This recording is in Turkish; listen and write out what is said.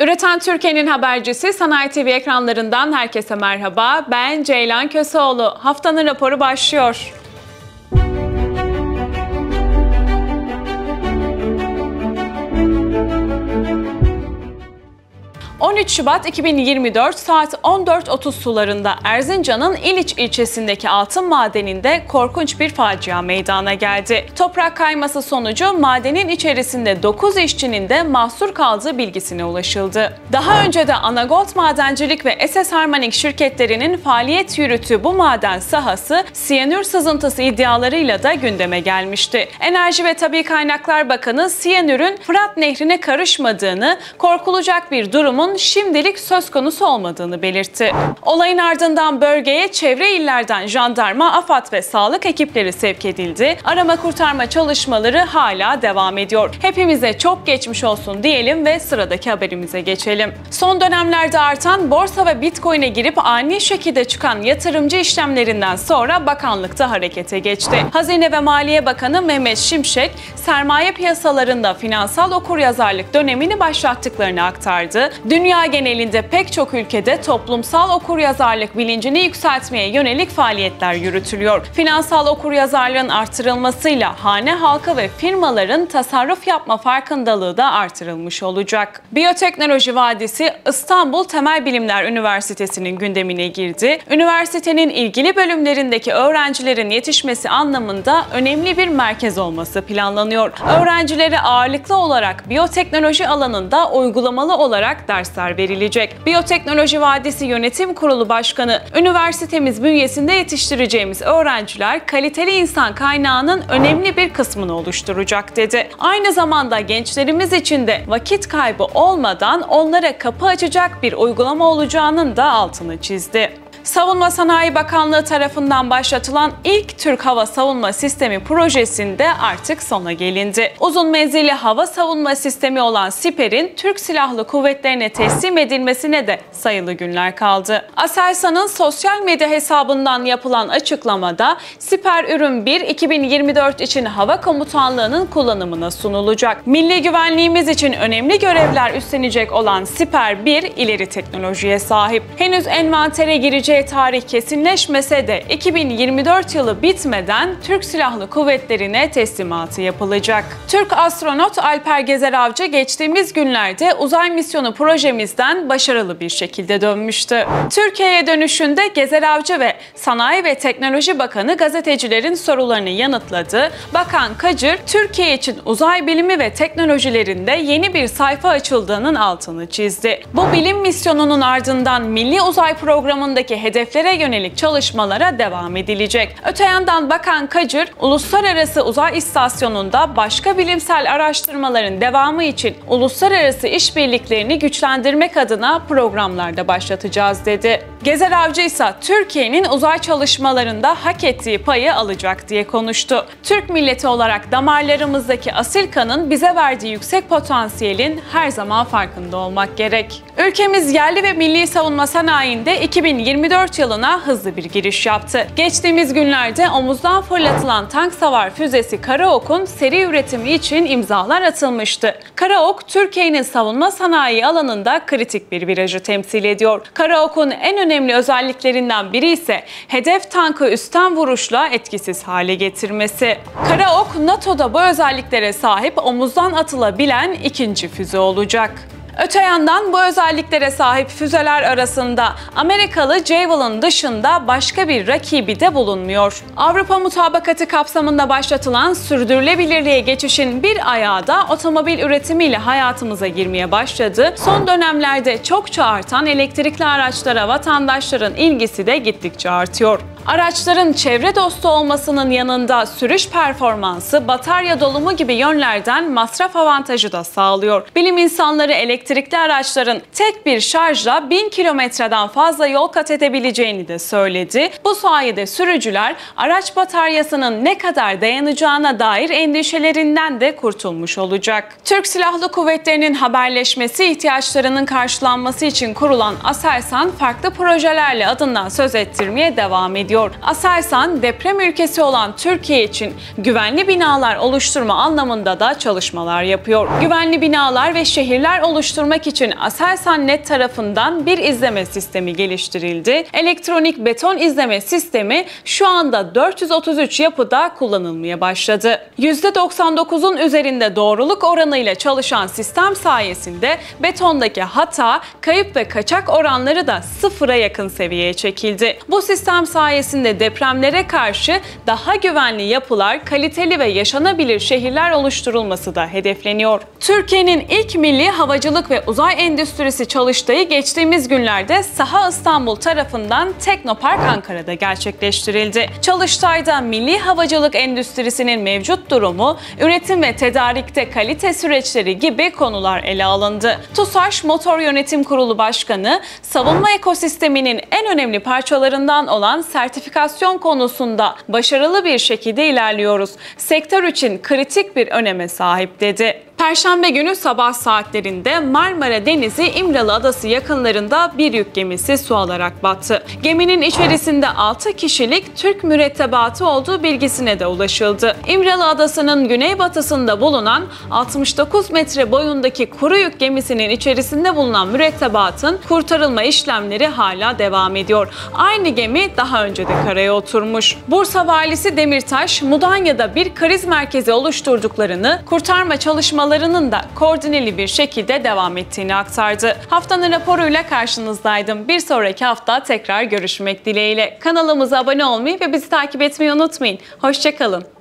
Üreten Türkiye'nin habercisi Sanayi TV ekranlarından herkese merhaba. Ben Ceylan Köseoğlu. Haftanın raporu başlıyor. 13 Şubat 2024 saat 14.30 sularında Erzincan'ın İliç ilçesindeki altın madeninde korkunç bir facia meydana geldi. Toprak kayması sonucu madenin içerisinde 9 işçinin de mahsur kaldığı bilgisine ulaşıldı. Daha önce de Anagold Madencilik ve SS Harmanik şirketlerinin faaliyet yürüttüğü bu maden sahası siyanür sızıntısı iddialarıyla da gündeme gelmişti. Enerji ve Tabi Kaynaklar Bakanı siyanürün Fırat Nehri'ne karışmadığını, korkulacak bir durumun şimdilik söz konusu olmadığını belirtti. Olayın ardından bölgeye çevre illerden jandarma, AFAD ve sağlık ekipleri sevk edildi. Arama kurtarma çalışmaları hala devam ediyor. Hepimize çok geçmiş olsun diyelim ve sıradaki haberimize geçelim. Son dönemlerde artan borsa ve bitcoin'e girip ani şekilde çıkan yatırımcı işlemlerinden sonra bakanlıkta harekete geçti. Hazine ve Maliye Bakanı Mehmet Şimşek, sermaye piyasalarında finansal okuryazarlık dönemini başlattıklarını aktardı. Dün Dünya genelinde pek çok ülkede toplumsal okuryazarlık bilincini yükseltmeye yönelik faaliyetler yürütülüyor. Finansal okuryazarlığın artırılmasıyla hane halkı ve firmaların tasarruf yapma farkındalığı da artırılmış olacak. Biyoteknoloji Vadisi İstanbul Temel Bilimler Üniversitesi'nin gündemine girdi. Üniversitenin ilgili bölümlerindeki öğrencilerin yetişmesi anlamında önemli bir merkez olması planlanıyor. Öğrencilere ağırlıklı olarak biyoteknoloji alanında uygulamalı olarak ders dersler verilecek. Biyoteknoloji Vadisi Yönetim Kurulu Başkanı, üniversitemiz bünyesinde yetiştireceğimiz öğrenciler kaliteli insan kaynağının önemli bir kısmını oluşturacak dedi. Aynı zamanda gençlerimiz için de vakit kaybı olmadan onlara kapı açacak bir uygulama olacağının da altını çizdi. Savunma Sanayi Bakanlığı tarafından başlatılan ilk Türk Hava Savunma Sistemi projesinde artık sona gelindi. Uzun menzilli hava savunma sistemi olan Siper'in Türk Silahlı Kuvvetlerine teslim edilmesine de sayılı günler kaldı. Aselsan'ın sosyal medya hesabından yapılan açıklamada Siper Ürün 1 2024 için Hava Komutanlığı'nın kullanımına sunulacak. Milli güvenliğimiz için önemli görevler üstlenecek olan Siper 1 ileri teknolojiye sahip. Henüz envantere girecek tarih kesinleşmese de 2024 yılı bitmeden Türk Silahlı Kuvvetleri'ne teslimatı yapılacak. Türk astronot Alper Gezer Avcı geçtiğimiz günlerde uzay misyonu projemizden başarılı bir şekilde dönmüştü. Türkiye'ye dönüşünde Gezer Avcı ve Sanayi ve Teknoloji Bakanı gazetecilerin sorularını yanıtladı. Bakan Kacır, Türkiye için uzay bilimi ve teknolojilerinde yeni bir sayfa açıldığının altını çizdi. Bu bilim misyonunun ardından Milli Uzay Programı'ndaki hedeflere yönelik çalışmalara devam edilecek. Öte yandan Bakan Kacır, Uluslararası Uzay İstasyonu'nda başka bilimsel araştırmaların devamı için uluslararası işbirliklerini güçlendirmek adına programlarda başlatacağız dedi. Gezer Avcı ise Türkiye'nin uzay çalışmalarında hak ettiği payı alacak diye konuştu. Türk milleti olarak damarlarımızdaki asil kanın bize verdiği yüksek potansiyelin her zaman farkında olmak gerek. Ülkemiz yerli ve milli savunma sanayinde 2024 yılına hızlı bir giriş yaptı. Geçtiğimiz günlerde omuzdan fırlatılan tank savar füzesi Karaok'un seri üretimi için imzalar atılmıştı. Karaok, Türkiye'nin savunma sanayi alanında kritik bir virajı temsil ediyor. Karaok'un en önemli özelliklerinden biri ise hedef tankı üstten vuruşla etkisiz hale getirmesi. Karaok, NATO'da bu özelliklere sahip omuzdan atılabilen ikinci füze olacak. Öte yandan bu özelliklere sahip füzeler arasında Amerikalı Javelin dışında başka bir rakibi de bulunmuyor. Avrupa mutabakatı kapsamında başlatılan sürdürülebilirliğe geçişin bir ayağı da otomobil üretimiyle hayatımıza girmeye başladı. Son dönemlerde çokça artan elektrikli araçlara vatandaşların ilgisi de gittikçe artıyor. Araçların çevre dostu olmasının yanında sürüş performansı, batarya dolumu gibi yönlerden masraf avantajı da sağlıyor. Bilim insanları elektrikli araçların tek bir şarjla 1000 kilometreden fazla yol kat edebileceğini de söyledi. Bu sayede sürücüler araç bataryasının ne kadar dayanacağına dair endişelerinden de kurtulmuş olacak. Türk Silahlı Kuvvetleri'nin haberleşmesi ihtiyaçlarının karşılanması için kurulan Aselsan farklı projelerle adından söz ettirmeye devam ediyor ediyor. Aselsan deprem ülkesi olan Türkiye için güvenli binalar oluşturma anlamında da çalışmalar yapıyor. Güvenli binalar ve şehirler oluşturmak için Aselsan Net tarafından bir izleme sistemi geliştirildi. Elektronik beton izleme sistemi şu anda 433 yapıda kullanılmaya başladı. %99'un üzerinde doğruluk oranıyla çalışan sistem sayesinde betondaki hata, kayıp ve kaçak oranları da sıfıra yakın seviyeye çekildi. Bu sistem sayesinde depremlere karşı daha güvenli yapılar, kaliteli ve yaşanabilir şehirler oluşturulması da hedefleniyor. Türkiye'nin ilk milli havacılık ve uzay endüstrisi çalıştığı geçtiğimiz günlerde Saha İstanbul tarafından Teknopark Ankara'da gerçekleştirildi. Çalıştay'da milli havacılık endüstrisinin mevcut durumu, üretim ve tedarikte kalite süreçleri gibi konular ele alındı. TUSAŞ Motor Yönetim Kurulu Başkanı, savunma ekosisteminin en önemli parçalarından olan sertifikasyon konusunda başarılı bir şekilde ilerliyoruz. Sektör için kritik bir öneme sahip dedi. Perşembe günü sabah saatlerinde Marmara Denizi İmralı Adası yakınlarında bir yük gemisi su alarak battı. Geminin içerisinde 6 kişilik Türk mürettebatı olduğu bilgisine de ulaşıldı. İmralı Adası'nın güneybatısında bulunan 69 metre boyundaki kuru yük gemisinin içerisinde bulunan mürettebatın kurtarılma işlemleri hala devam ediyor. Aynı gemi daha önce de karaya oturmuş. Bursa Valisi Demirtaş, Mudanya'da bir kriz merkezi oluşturduklarını, kurtarma çalışmaları çalışmalarının da koordineli bir şekilde devam ettiğini aktardı. Haftanın raporuyla karşınızdaydım. Bir sonraki hafta tekrar görüşmek dileğiyle. Kanalımıza abone olmayı ve bizi takip etmeyi unutmayın. Hoşçakalın.